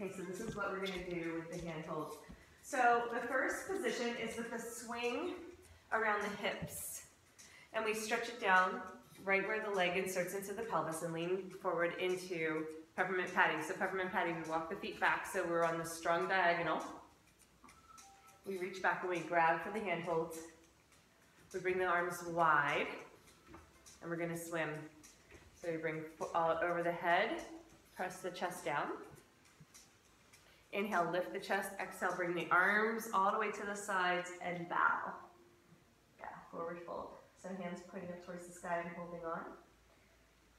Okay, so this is what we're gonna do with the handholds. So the first position is with the swing around the hips. And we stretch it down right where the leg inserts into the pelvis and lean forward into peppermint patty. So peppermint patty, we walk the feet back so we're on the strong diagonal. We reach back and we grab for the handholds. We bring the arms wide and we're gonna swim. So we bring all over the head, press the chest down. Inhale, lift the chest. Exhale, bring the arms all the way to the sides and bow. Yeah, forward fold. So hands pointing up towards the sky and holding on.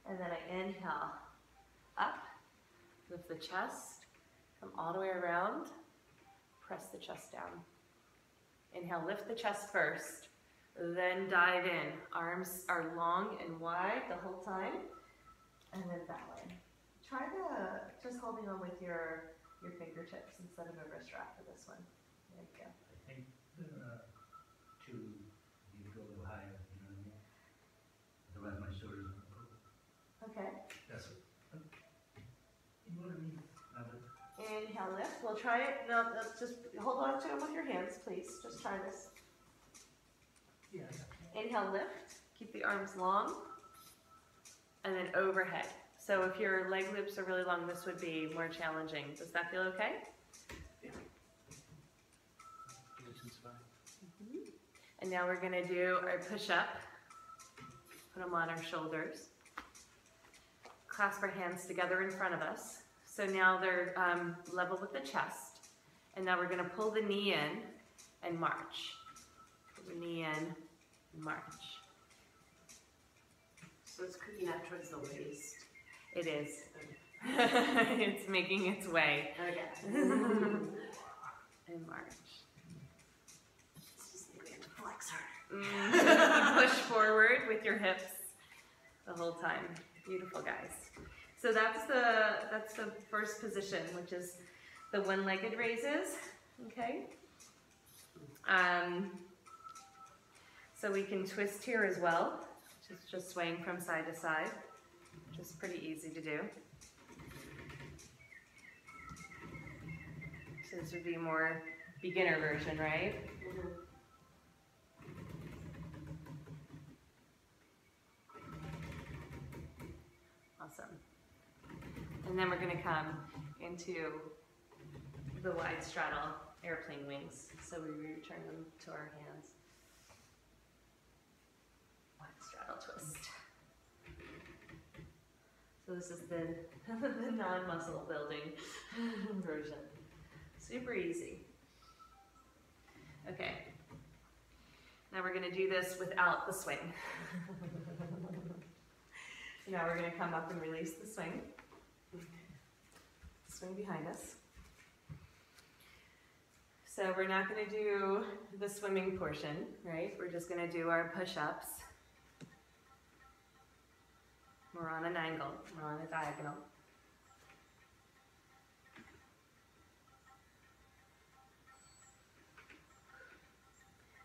And then I inhale, up, lift the chest, come all the way around, press the chest down. Inhale, lift the chest first, then dive in. Arms are long and wide the whole time, and then that way. Try to just holding on with your your fingertips instead of a wrist wrap for this one. There you go. I think uh, to you go a little higher, you know what I mean? Otherwise my shoulders. Okay. That's it. You know what I mean? Inhale, lift. We'll try it. No, no, just hold on to them with your hands, please. Just try this. Yeah. Inhale, lift. Keep the arms long. And then overhead. So if your leg loops are really long, this would be more challenging. Does that feel okay? Fine. And now we're gonna do our push-up. Put them on our shoulders. Clasp our hands together in front of us. So now they're um, level with the chest. And now we're gonna pull the knee in and march. Pull the knee in and march. So it's creeping up towards the waist. It is. it's making its way. Okay. And march. It's just like we have to flex harder. Mm, push forward with your hips the whole time. Beautiful, guys. So that's the that's the first position, which is the one-legged raises. Okay. Um, so we can twist here as well, is just swaying from side to side, which is pretty easy to do. So this would be more beginner version, right? Mm-hmm. Awesome. And then we're gonna come into the wide straddle airplane wings. So we return them to our hands. Wide straddle twist. So this is the, the non-muscle building version. Super easy. Okay. Now we're gonna do this without the swing. So now we're gonna come up and release the swing. Swing behind us. So we're not gonna do the swimming portion, right? We're just gonna do our push-ups. We're on an angle, we're on a diagonal.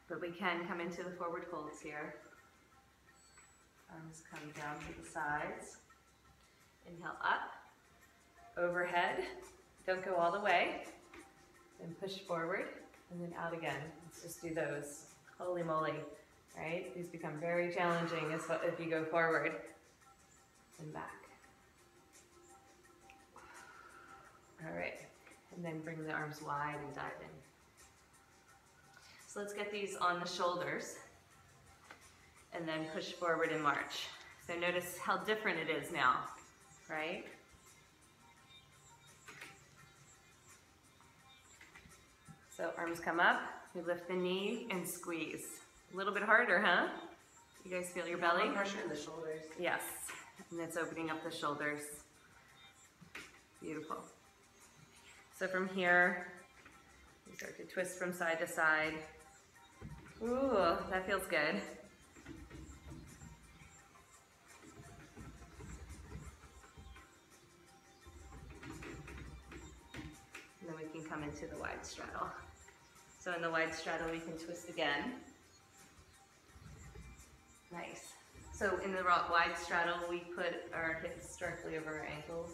But we can come into the forward folds here. Arms come down to the sides. Inhale up, overhead. Don't go all the way. Then push forward and then out again. Let's just do those. Holy moly, right? These become very challenging as if you go forward and back. All right, and then bring the arms wide and dive in. So let's get these on the shoulders and then push forward and march. So notice how different it is now, right? So arms come up, we lift the knee and squeeze. A little bit harder, huh? You guys feel your belly? Pressure in the shoulders. Yes, and it's opening up the shoulders. Beautiful. So from here, you start to twist from side to side. Ooh, that feels good. And then we can come into the wide straddle. So in the wide straddle, we can twist again. Nice. So in the rock wide straddle, we put our hips directly over our ankles.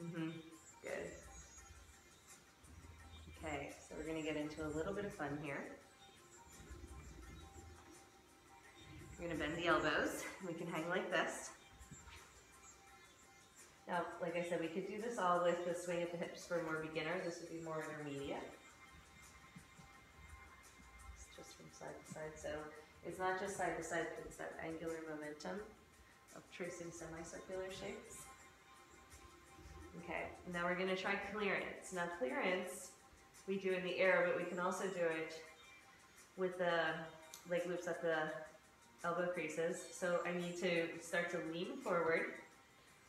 Mm-hmm. Good. Okay, so we're going to get into a little bit of fun here. We're gonna bend the elbows. We can hang like this. Now, like I said, we could do this all with the swing of the hips for more beginner. This would be more intermediate. It's just from side to side. So it's not just side to side, but it's that angular momentum of tracing semicircular shapes. Okay, now we're gonna try clearance. Now clearance, we do in the air, but we can also do it with the leg loops at the elbow creases. So I need to start to lean forward.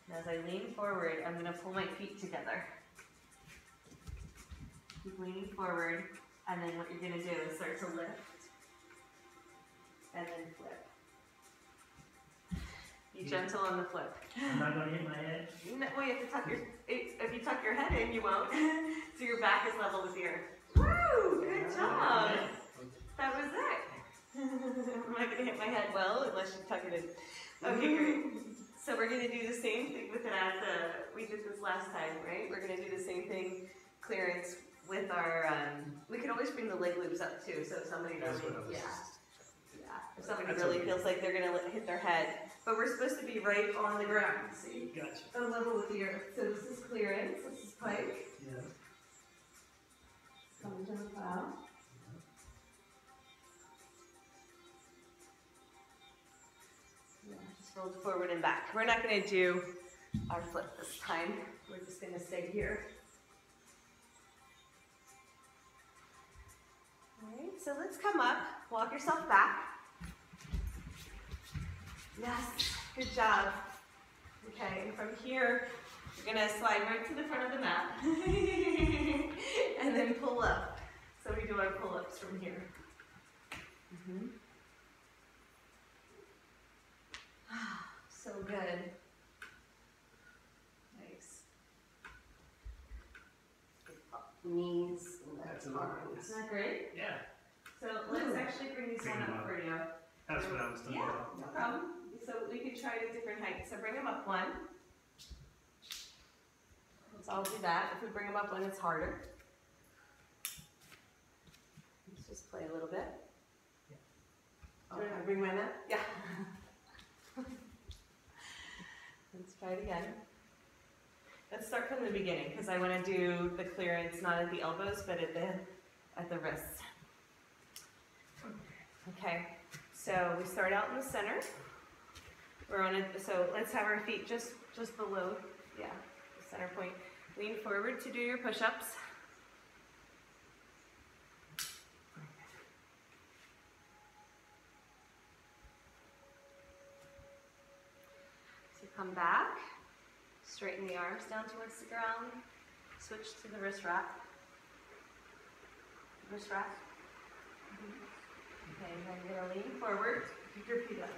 And as I lean forward, I'm gonna pull my feet together. Keep leaning forward, and then what you're gonna do is start to lift, and then flip. Be gentle on the flip. I'm not gonna hit my head. No, well, you have to tuck your, if you tuck your head in, you won't. so your back is level with the earth. Woo! Good job! That was it. I'm not gonna hit my head well unless you tuck it in. Okay, great. So we're gonna do the same thing with it at the, we did this last time, right? We're gonna do the same thing, clearance with our, um, we can always bring the leg loops up too, so if somebody That's really, what I was. yeah. If somebody That's really okay. feels like they're gonna li- hit their head, but we're supposed to be right on the ground, see? Gotcha. A level with the earth. So this is clearance, this is pike, Yeah. coming to the plow. Yeah, just rolled forward and back. We're not gonna do our flip this time. We're just gonna stay here. Alright, so let's come up, walk yourself back. Yes, good job. Okay, and from here, you're gonna slide right to the front of the mat. and then pull up. So we do our pull-ups from here. Mhm. so good. Nice. Knees and That's the arms. Isn't that great? Yeah, So let's actually bring these Bring one up up. for you. that's what I was thinking Yeah, about. no problem. So we could try it at different heights. So bring them up one. Let's all do that. If we bring them up one, it's harder. Let's just play a little bit. Want to bring mine up? Yeah. Let's try it again. Let's start from the beginning because I want to do the clearance not at the elbows but at the at the wrists. Okay, so we start out in the center. We're on it. So let's have our feet just just below, yeah, the center point. Lean forward to do your push-ups. So come back, straighten the arms down towards the ground, switch to the wrist wrap. Wrist wrap. Mm-hmm. Okay, and then you're gonna lean forward, keep your feet up.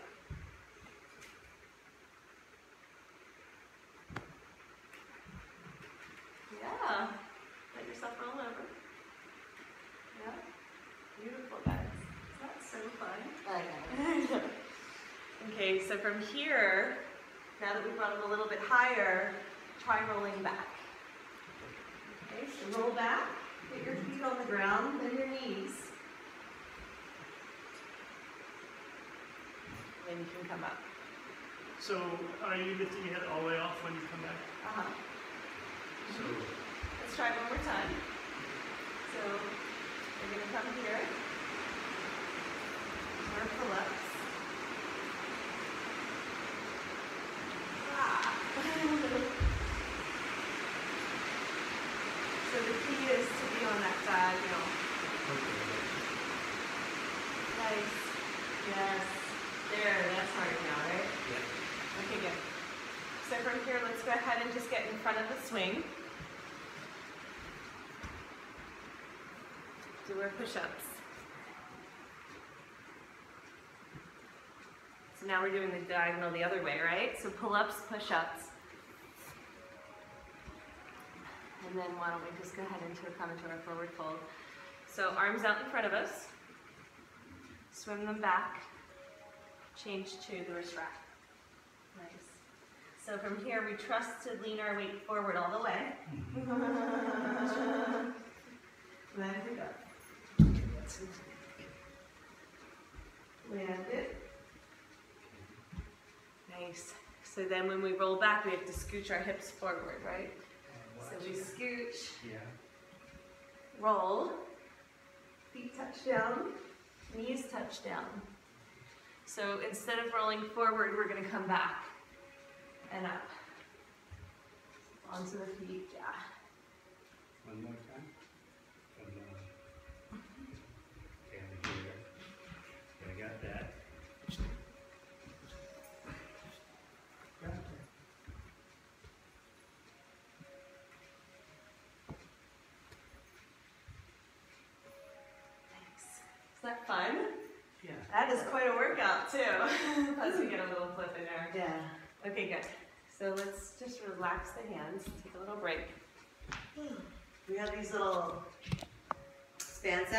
Yeah, let yourself roll over. Yeah, beautiful guys. That's so fun. I got it. Okay, so from here, now that we've brought them a little bit higher, try rolling back. Okay, so roll back, get your feet on the ground, then your knees. Then you can come up. So are you lifting your head all the way off when you come back? Uh-huh. So, Let's try one more time. So we're gonna come here. More pull-ups. Ah. so the key is to be on that diagonal. Nice. Yes. There, that's hard now, right? yeah. Okay, good. So from here, let's go ahead and just get in front of the swing. Do our push-ups. So now we're doing the diagonal the other way, right? So pull-ups, push-ups. And then why don't we just go ahead into come into our forward fold. So arms out in front of us. Swim them back. Change to the wrist wrap. Nice. So from here, we trust to lean our weight forward all the way. Then we go. Land it. Nice. So then when we roll back, we have to scooch our hips forward, right? So we scooch, Yeah. roll, feet touch down, knees touch down. So instead of rolling forward, we're gonna come back and up. Onto the feet, yeah. One more time. That is quite a workout too. Plus we get a little flip in there. Yeah. Okay, good. So let's just relax the hands, take a little break. We have these little span sets.